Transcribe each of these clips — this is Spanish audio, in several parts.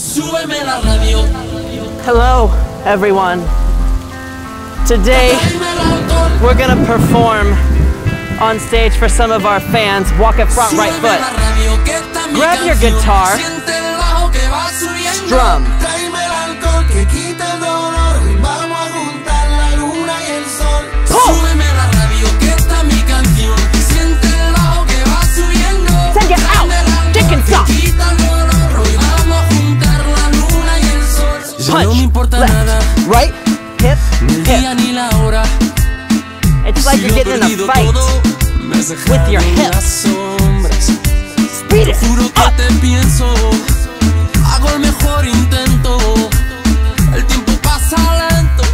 Súbeme la radio. Hello, everyone. Today, we're gonna perform on stage for some of our fans. Walk at front right Súbeme foot. la radio, que esta es mi Grab your canción. guitar. Siente el bajo que va subiendo. Strum. Like you're getting in a fight. with your hips. las sombras. Speed it. Juro que Up. te pienso, hago el mejor intento. El tiempo pasa lento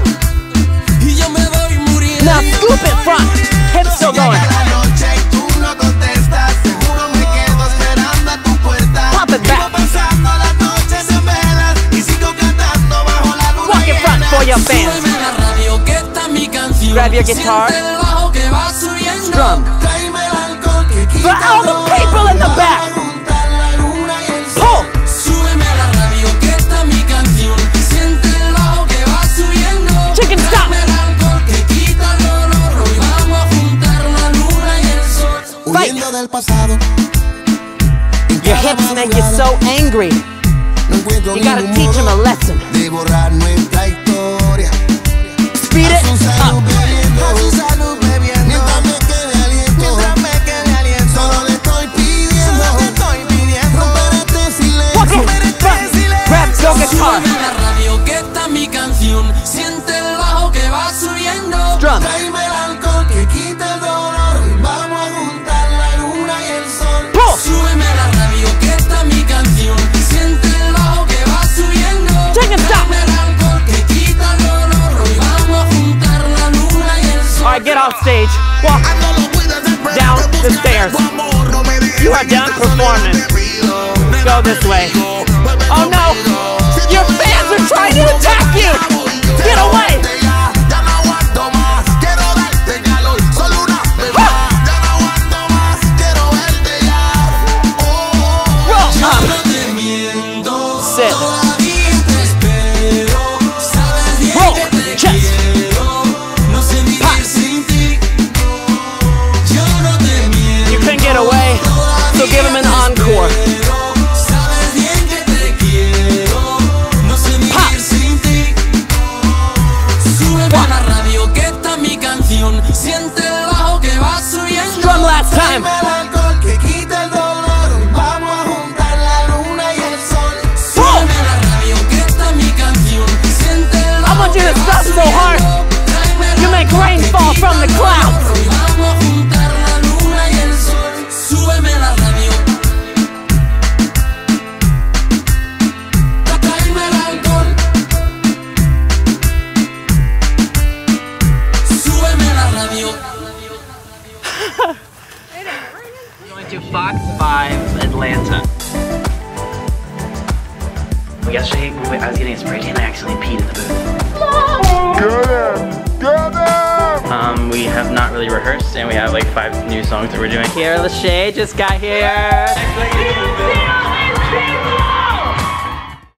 y yo me voy muriendo. Now scoop it front. Hips still going. Pop it back. front for your fans. Grab your guitar. Que va subiendo. Strum. Tráeme el alcohol que quita For all the people in the back. Del pasado. En Your hips make you so angry. You gotta teach them a lesson. Speed it up. Súbeme la radio que esta es mi canción. Siente el bajo que va subiendo. Strum. Tráeme el alcohol que quita el dolor. Vamos a juntar la luna y el sol. Pull. Súbeme la radio que esta es mi canción. Siente el bajo que va subiendo. Take it stop. Tráeme el alcohol que quita el dolor. Hoy vamos a juntar la luna y el sol. All right, get off stage. Walk down the stairs. You are done performing. Go this way. Encore. Sabes bien que te quiero. No sé vivir sin ti. A la radio que esta es mi canción. Siente Going to Fox 5 Atlanta. Yesterday we I was getting a spray tan. I actually peed in the booth. Um, we have not really rehearsed, and we have like five new songs that we're doing. Here, Lachey just got here.